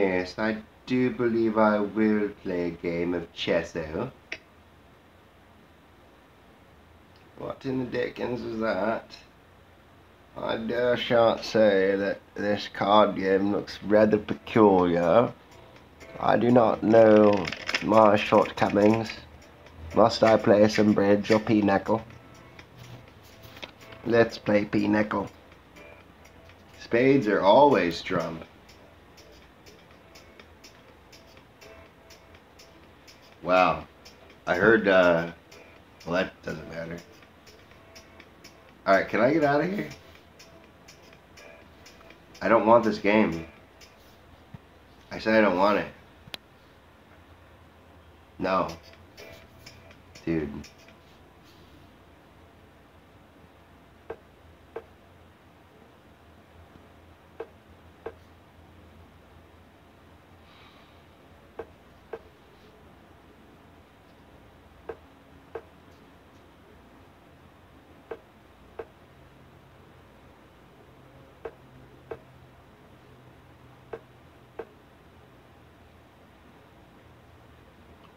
Yes, I do believe I will play a game of Chesso. What in the dickens is that? I dare shan't say that this card game looks rather peculiar. I do not know my shortcomings. Must I play some bridge or pinochle? Let's play pinochle. Spades are always trump. Wow. I heard, uh, well, that doesn't matter. Alright, can I get out of here? I don't want this game. I said I don't want it. No. Dude.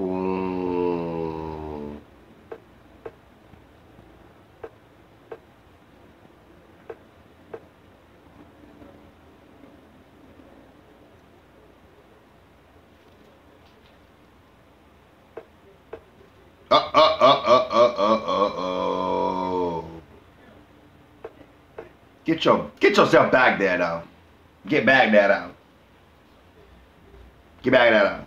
Ooh. Uh, uh, uh, uh, uh, uh, uh, oh. Get your, get yourself back there now. Get back there now. Get back there now.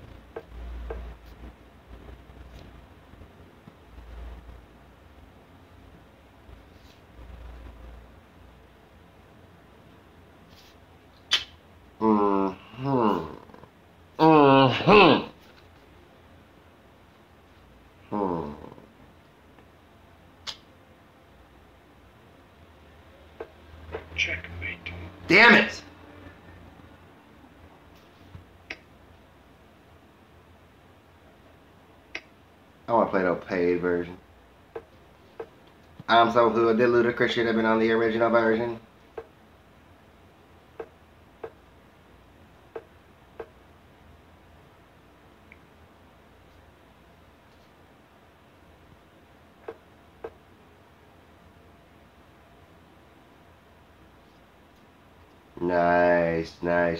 Mm-hmm. Mm-hmm. Hmm. Checkmate. Damn it! I want to play the paid version. I'm so who the ludicrous should have been on the original version.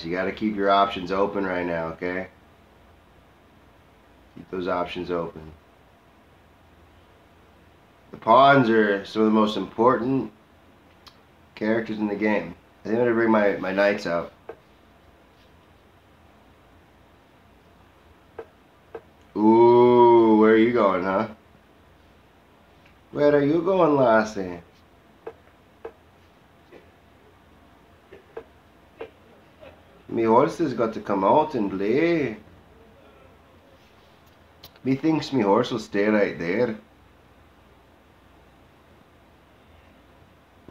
Nice. You got to keep your options open right now, okay? Keep those options open. The pawns are some of the most important characters in the game. I think I'm gonna bring my, my knights out. Ooh, where are you going, huh? Where are you going, lassie? Me horses got to come out and play. Me thinks me horse will stay right there.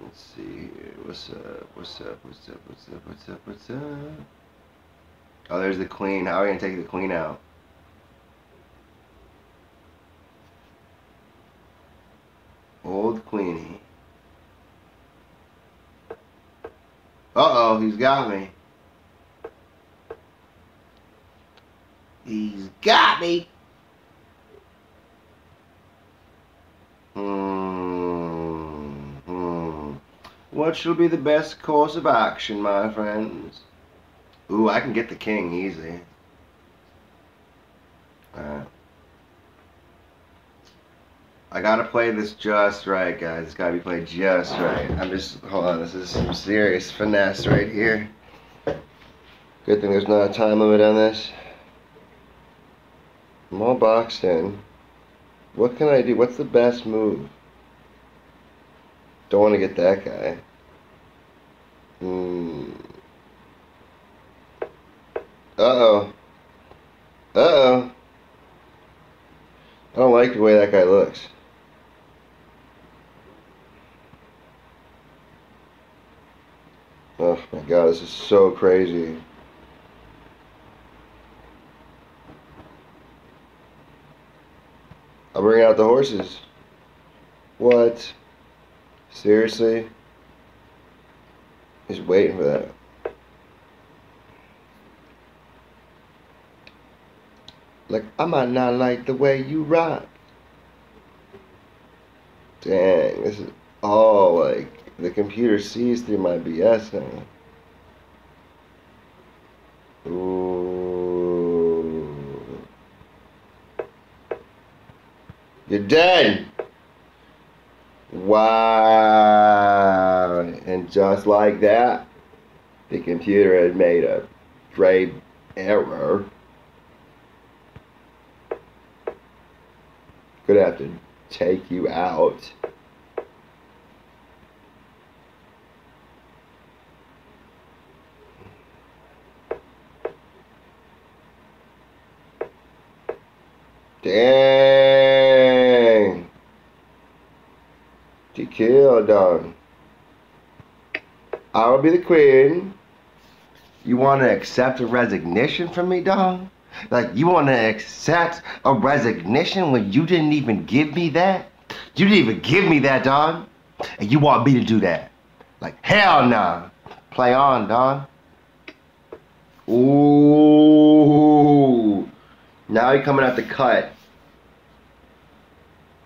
Let's see here. What's up? What's up? What's up? What's up? What's up? What's up? Oh, there's the queen. How are we gonna take the queen out? Old Queenie. Uh oh, he's got me. He's got me. Hmm. What shall be the best course of action, my friends? Ooh, I can get the king easy. Alright. I gotta play this just right, guys. It's gotta be played just right. I'm just, hold on, this is some serious finesse right here. Good thing there's not a time limit on this. I'm all boxed in. What can I do? What's the best move? Don't want to get that guy. Hmm. Uh-oh. Uh-oh. I don't like the way that guy looks. Oh my god, this is so crazy. I'll bring out the horses. What? Seriously? He's waiting for that. Like, I might not like the way you rock. Dang, this is all like the computer sees through my BS now. Ooh. You're dead! Wow. And just like that, the computer had made a grave error. Gonna have to take you out. Dang. To kill, dog. I will be the queen. You want to accept a resignation from me, dog? Like, you want to accept a resignation when you didn't even give me that? You didn't even give me that, dog. And you want me to do that? Like, hell nah. Play on, dog. Ooh. Now you're coming out the cut.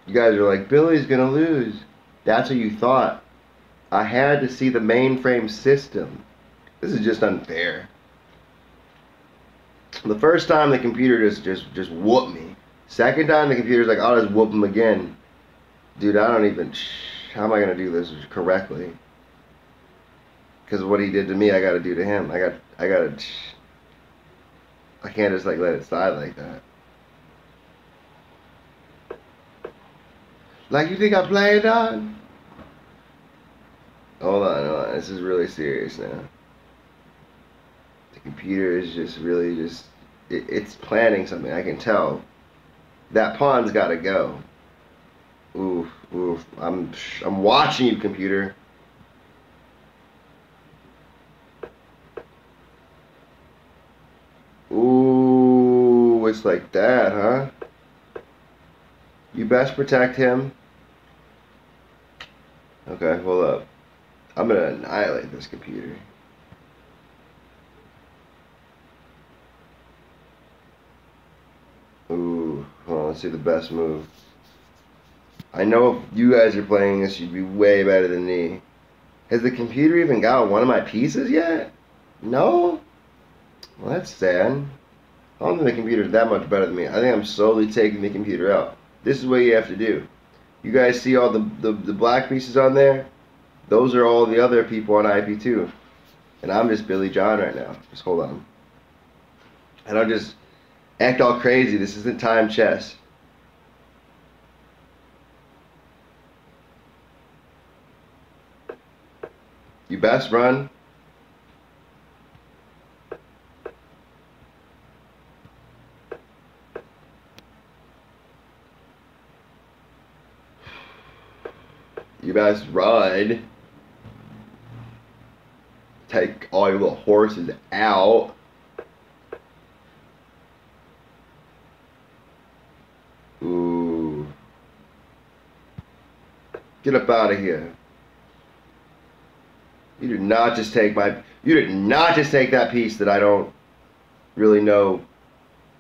You guys are like, Billy's gonna lose. That's what you thought. I had to see the mainframe system. This is just unfair. The first time the computer just just just whooped me. Second time the computer's like, I'll just whoop him again. Dude, I don't even. How am I gonna do this correctly? Because what he did to me, I gotta do to him. I got. I gotta. I can't just like let it slide like that. Like you think I played on? Hold on, hold on. This is really serious now. The computer is just really just it, it's planning something. I can tell. That pawn's got to go. Oof, oof. I'm I'm watching you, computer. Ooh, it's like that, huh? You best protect him. Okay, hold up. I'm gonna annihilate this computer. Ooh, well, let's see the best move. I know if you guys are playing this, you'd be way better than me. Has the computer even got one of my pieces yet? No? Well, that's sad. I don't think the computer's that much better than me. I think I'm slowly taking the computer out. This is what you have to do. You guys see all the, the, the black pieces on there? Those are all the other people on IP2. And I'm just Billy John right now. Just hold on. And I'll just act all crazy. This isn't time chess. You best run. Best run. Take all your little horses out. Ooh. Get up out of here. You did not just take my you did not just take that piece that I don't really know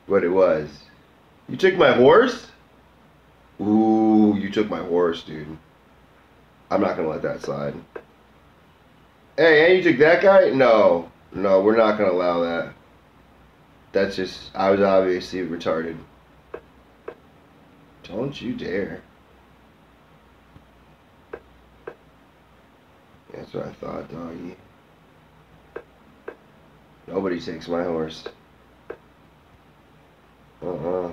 what it was. You took my horse? Ooh, you took my horse, dude. I'm not gonna let that slide. Hey, and you took that guy? No. No, we're not gonna allow that. That's just I was obviously retarded. Don't you dare. That's what I thought, doggy. Nobody takes my horse. Uh-uh.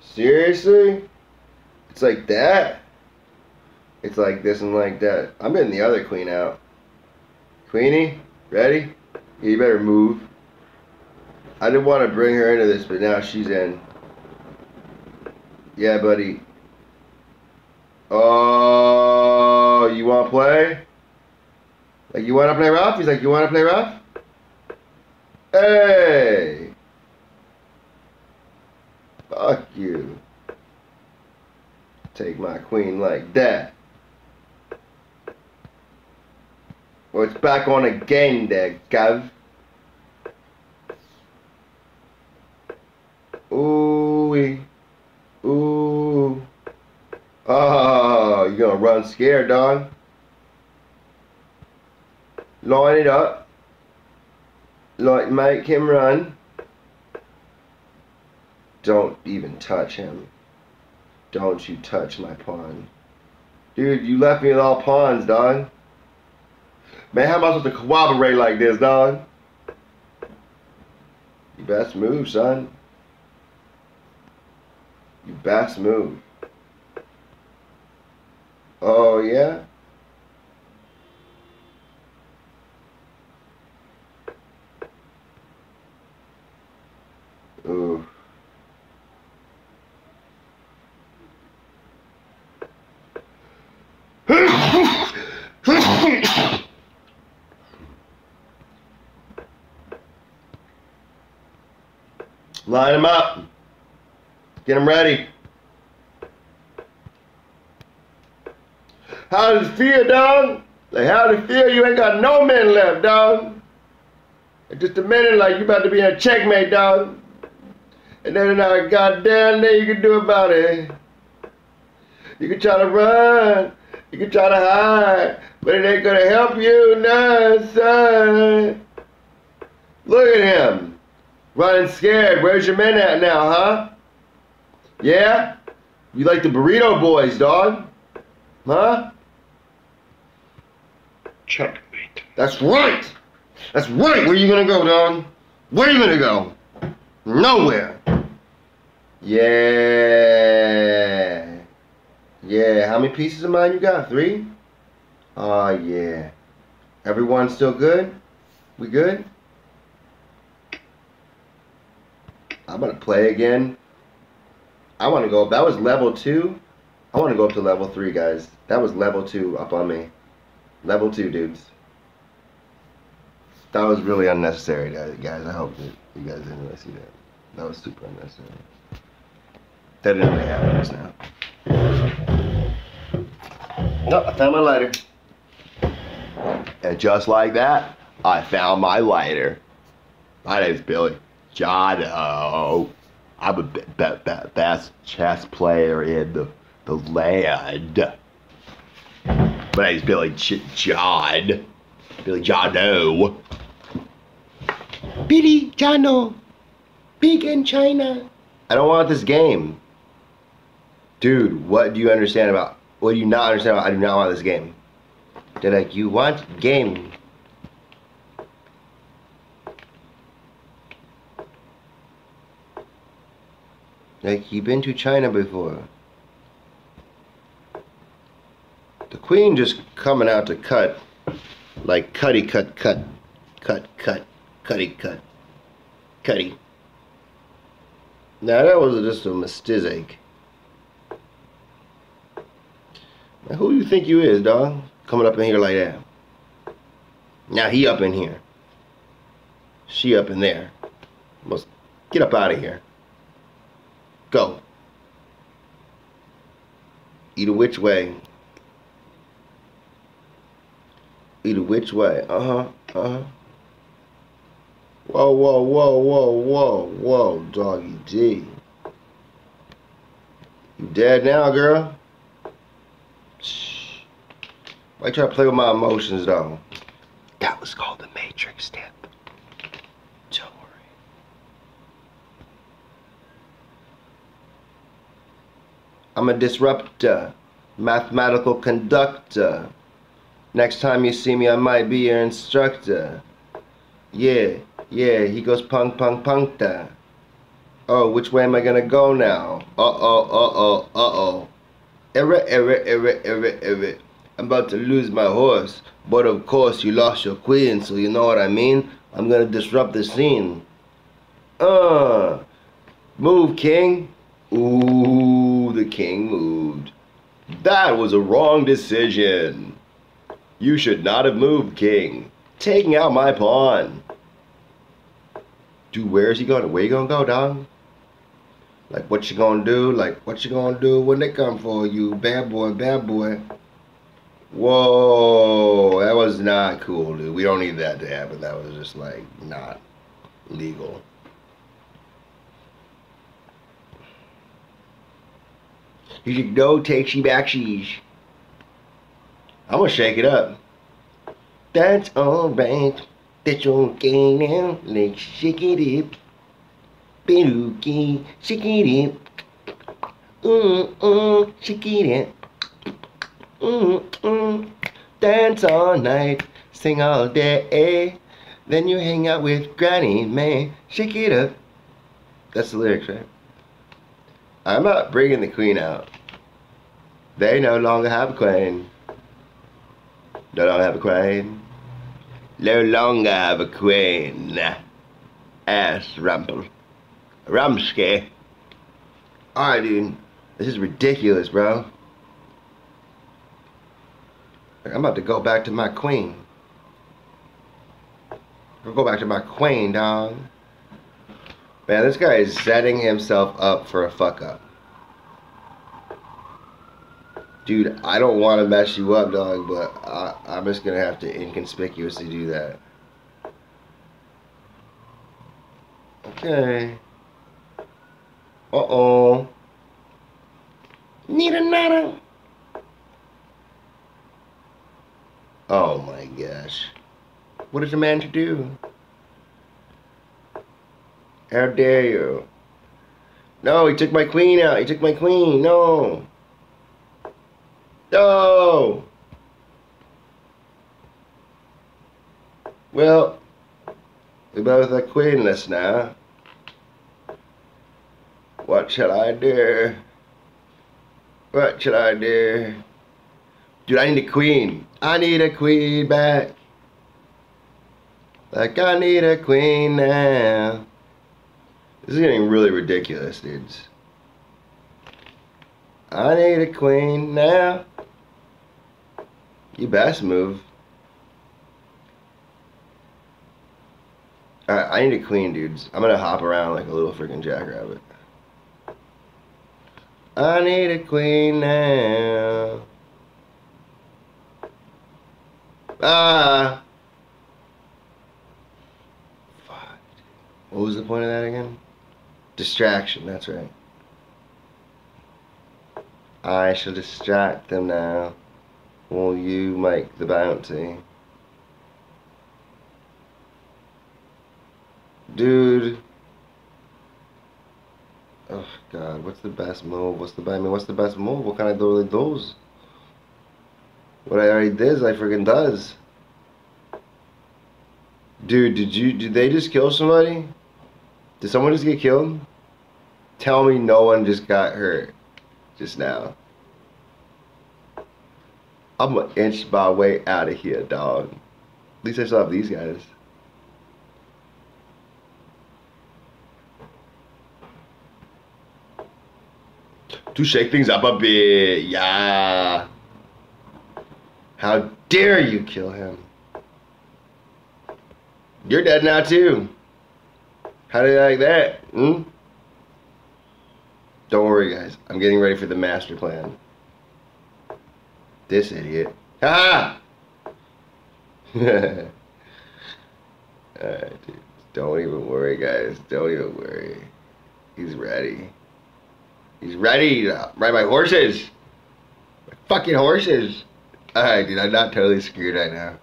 Seriously? It's like that? It's like this and like that. I'm getting the other queen out. Queenie, ready? You better move. I didn't want to bring her into this, but now she's in. Yeah, buddy. Oh, you want to play? Like, you want to play rough? He's like, you want to play rough? Hey! Fuck you. Take my queen like that. Well, it's back on again there, Gav. Ooh-wee. Ooh. Ah, oh, you're gonna run scared, dog. Line it up. Like, make him run. Don't even touch him. Don't you touch my pawn. Dude, you left me with all pawns, dog. Man, how am I supposed to cooperate like this, dog? You best move, son. You best move. Oh, yeah? Ooh. Line them up. Get them ready. How does it feel, dog? Like, how does it feel? You ain't got no men left, dog. In just a minute, like, you about to be in a checkmate, dog. And then I a goddamn there, you can do about it. You can try to run. You can try to hide. But it ain't gonna help you, no, son. Look at him. Running scared. Where's your men at now, huh? Yeah? You like the burrito boys, dog? Huh? Checkmate. That's right. That's right. Where you gonna go, dog? Where you gonna go? Nowhere. Yeah. Yeah. How many pieces of mine you got? Three? Oh yeah. Everyone still good? We good? I'm gonna play again. I want to go. Up. That was level two. I want to go up to level three, guys. That was level two up on me. Level two, dudes. That was really unnecessary, guys. I hope that you guys didn't really see that. That was super unnecessary. That didn't really happen just now. No, I found my lighter. And just like that, I found my lighter. My name's Billy. Jono. Uh, I'm a be- be- be- best chess player in the, the land. My name's Billy J- John. Billy Jono. Billy Jono. Big in China. I don't want this game. Dude, what do you understand about? What do you not understand about? I do not want this game. They're like, you want game. Like, you've been to China before. The queen just coming out to cut. Like, cutty, cut, cut. Cut, cut. Cutty, cut. Cutty. Now, that was just a mistake. Now, who you think you is, dog? Coming up in here like that. Now, he up in here. She up in there. Must get up out of here. Go. Either which way. Either which way. Uh huh. Uh huh. Whoa, whoa, whoa, whoa, whoa, whoa, doggy G. You dead now, girl? Shh. Why you try to play with my emotions, though? That was called the Matrix step. Don't worry. I'm a disruptor, mathematical conductor. Next time you see me, I might be your instructor. Yeah, yeah, he goes punk, punk, punkta. Oh, which way am I gonna go now? Uh-oh, uh-oh, uh-oh. Error, error, error, error, error. I'm about to lose my horse. But of course, you lost your queen, so you know what I mean? I'm gonna disrupt the scene. Uh, move, king. Ooh, king moved. That was a wrong decision. You should not have moved, king. Taking out my pawn. Dude, where is he going? Where you gonna go, dog? Like, what you gonna do? Like, what you gonna do when they come for you? Bad boy, bad boy. Whoa, that was not cool, dude. We don't need that to happen. That was just, like, not legal. You should go take she back sheesh. I'm gonna shake it up. That's alright. That's okay now. Let's shake it up. Peruki, shake it up. Mm mm, shake it up. Mm mm. Dance all night, sing all day. Then you hang out with Granny May. Shake it up. That's the lyrics, right? I'm not bringing the queen out. They no longer have a queen. No longer have a queen. No longer have a queen. Ass rumple. Rumsky. Alright, dude. This is ridiculous, bro. I'm about to go back to my queen. I'll go back to my queen, dog. Man, this guy is setting himself up for a fuck up. Dude, I don't want to mess you up, dog, but I, I'm just going to have to inconspicuously do that. Okay. Uh-oh. Need another. Oh my gosh. What is a man to do? How dare you? No, he took my queen out. He took my queen. No. No. Well, we both are queenless now. What shall I do? What shall I do? Dude, I need a queen. I need a queen back. Like I need a queen now. This is getting really ridiculous, dudes. I need a queen now. You best move. Alright, I need a queen, dudes. I'm gonna hop around like a little freaking jackrabbit. I need a queen now. Ah! Fuck. What was the point of that again? Distraction, that's right. I shall distract them now while you make the bounty. Dude. Oh god, what's the best move? What's the best I mean, what's the best move? What kind of do really does? What I already did, I freaking does. Dude, did you did they just kill somebody? Did someone just get killed? Tell me no one just got hurt just now. I'm gonna inch my way out of here, dog. At least I still have these guys. To shake things up a bit, yeah. How dare you kill him? You're dead now too. How do you like that? Hmm? Don't worry, guys. I'm getting ready for the master plan. This idiot. Ha! Alright, dude. Don't even worry, guys. Don't even worry. He's ready. He's ready to ride my horses. My fucking horses. Alright, dude. I'm not totally screwed right now.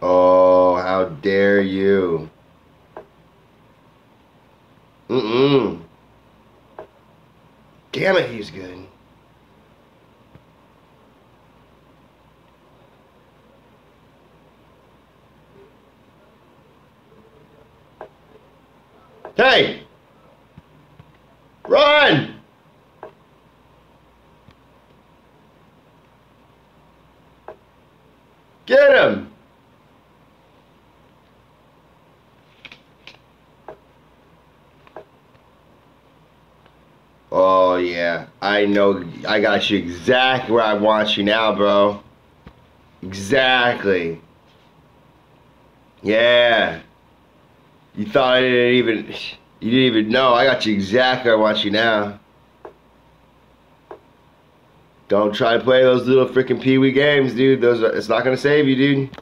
Oh, how dare you. Mm-mm. Damn it, he's good. Hey! Run! Get him! Oh yeah, I know. I got you exactly where I want you now, bro. Exactly. Yeah. You thought I didn't even. You didn't even know. I got you exactly where I want you now. Don't try to play those little freaking pee-wee games, dude. Those are, it's not gonna save you, dude.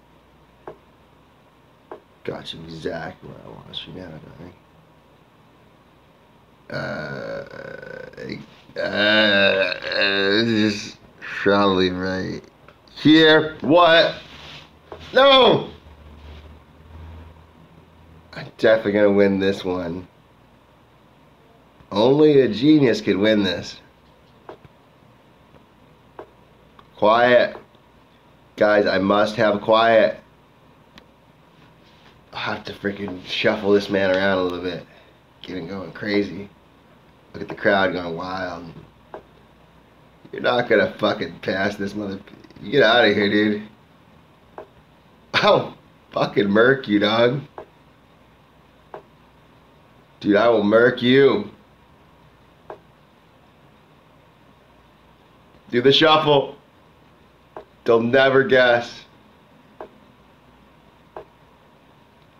Got you exactly where I want you now. Uh, uh, this is probably right. Here, what? No! I'm definitely gonna win this one. Only a genius could win this. Quiet. Guys, I must have quiet. I have to freaking shuffle this man around a little bit. Get him going crazy. Look at the crowd going wild. You're not gonna fucking pass this mother. You get out of here, dude. I'll fucking murk you, dog. Dude, I will murk you. Do the shuffle. They'll never guess.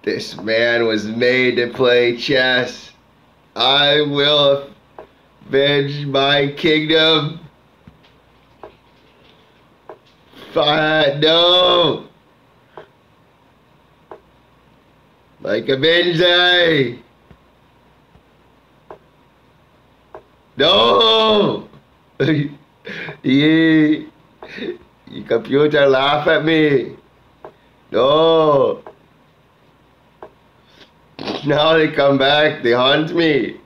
This man was made to play chess. I will avenge my kingdom. Fine, no. Like a Benjai. No. yeah. You computer laugh at me. No. Now they come back, they hunt me.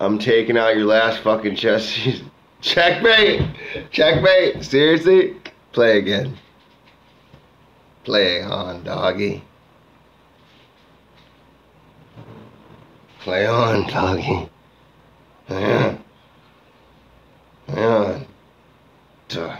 I'm taking out your last fucking chess. Checkmate! Checkmate! Seriously? Play again. Play on, doggy. Play on, doggy. Play on. Play on. Dog.